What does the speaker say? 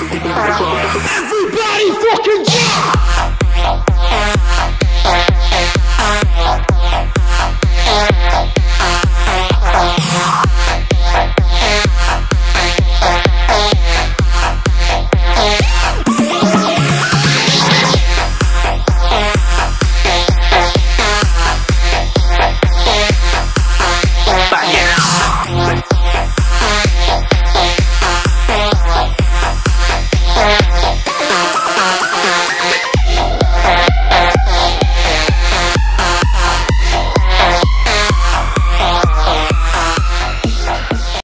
Вы